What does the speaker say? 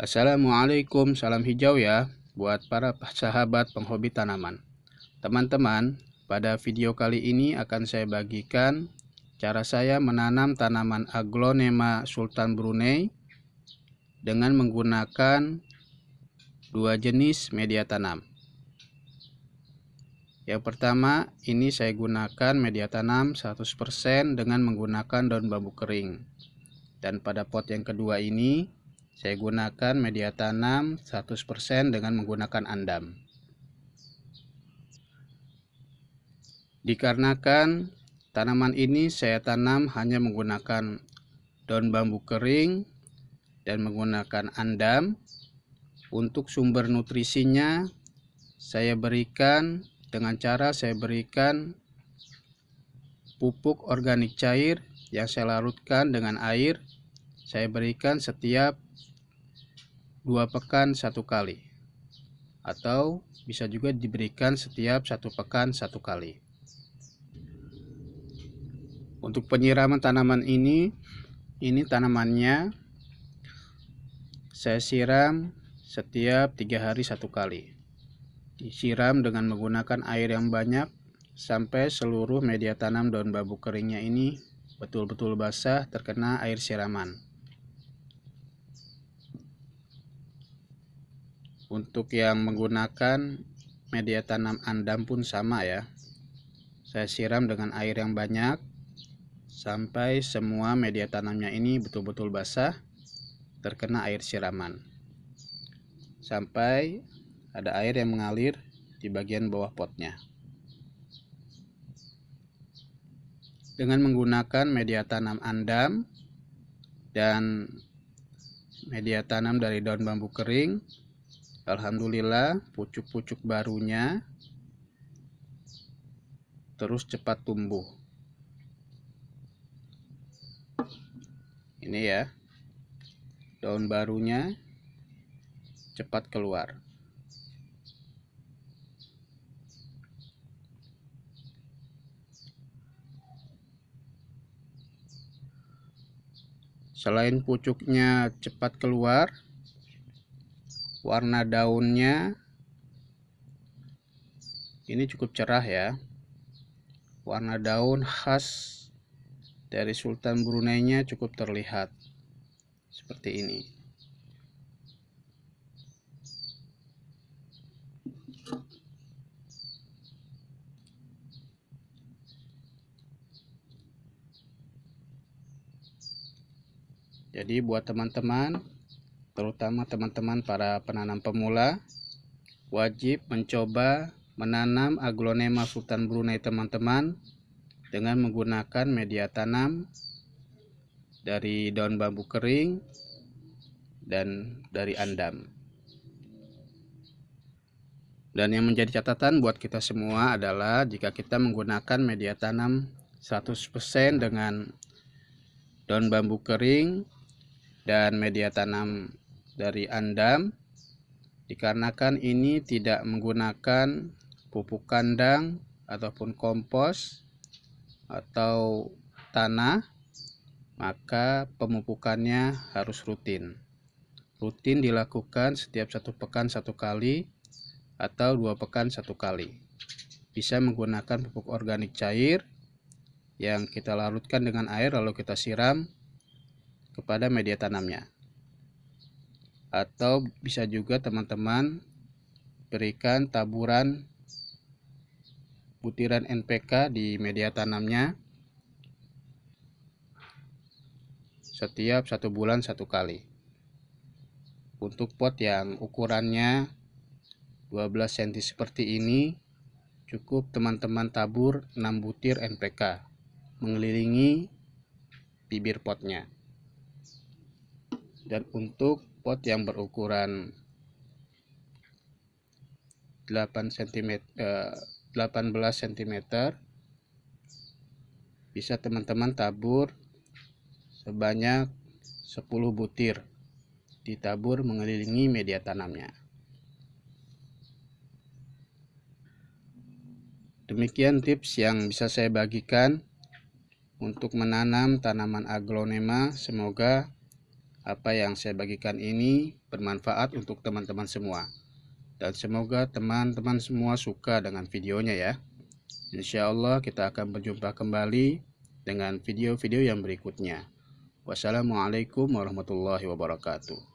Assalamualaikum, salam hijau ya buat para sahabat penghobi tanaman. Teman-teman, pada video kali ini akan saya bagikan cara saya menanam tanaman aglonema sultan Brunei dengan menggunakan dua jenis media tanam. Yang pertama, ini saya gunakan media tanam 100% dengan menggunakan daun bambu kering. Dan pada pot yang kedua ini, saya gunakan media tanam 100% dengan menggunakan andam. Dikarenakan tanaman ini saya tanam hanya menggunakan daun bambu kering dan menggunakan andam. Untuk sumber nutrisinya saya berikan dengan cara saya berikan pupuk organik cair yang saya larutkan dengan air. Saya berikan setiap dua pekan satu kali. Atau bisa juga diberikan setiap satu pekan satu kali. Untuk penyiraman tanaman ini ini tanamannya saya siram setiap tiga hari satu kali. Disiram dengan menggunakan air yang banyak sampai seluruh media tanam daun bambu keringnya ini betul-betul basah terkena air siraman Untuk yang menggunakan media tanam andam pun sama ya. Saya siram dengan air yang banyak sampai semua media tanamnya ini betul-betul basah terkena air siraman. Sampai ada air yang mengalir di bagian bawah potnya. Dengan menggunakan media tanam andam dan media tanam dari daun bambu kering, Alhamdulillah pucuk-pucuk barunya terus cepat tumbuh. Ini ya daun barunya cepat keluar. Selain pucuknya cepat keluar warna daunnya. Ini cukup cerah ya. Warna daun khas dari Sultan Brunei nya cukup terlihat seperti ini. Jadi buat teman-teman terutama teman-teman para penanam pemula wajib mencoba menanam aglonema sultan Brunei teman-teman dengan menggunakan media tanam dari daun bambu kering dan dari andam. Dan yang menjadi catatan buat kita semua adalah jika kita menggunakan media tanam 100% dengan daun bambu kering dan media tanam dari andam dikarenakan ini tidak menggunakan pupuk kandang ataupun kompos atau tanah maka pemupukannya harus rutin. Rutin dilakukan setiap satu pekan satu kali atau dua pekan satu kali. Bisa menggunakan pupuk organik cair yang kita larutkan dengan air lalu kita siram kepada media tanamnya atau bisa juga teman-teman berikan taburan butiran NPK di media tanamnya. Setiap satu bulan satu kali. Untuk pot yang ukurannya 12 cm seperti ini cukup teman-teman tabur 6 butir NPK mengelilingi bibir potnya dan untuk pot yang berukuran 8 cm eh, 18 cm bisa teman-teman tabur sebanyak 10 butir. Ditabur mengelilingi media tanamnya. Demikian tips yang bisa saya bagikan untuk menanam tanaman aglonema. Semoga apa yang saya bagikan ini bermanfaat untuk teman-teman semua. Dan semoga teman-teman semua suka dengan videonya ya. Insya Allah kita akan berjumpa kembali dengan video-video yang berikutnya. Wassalamualaikum warahmatullahi wabarakatuh.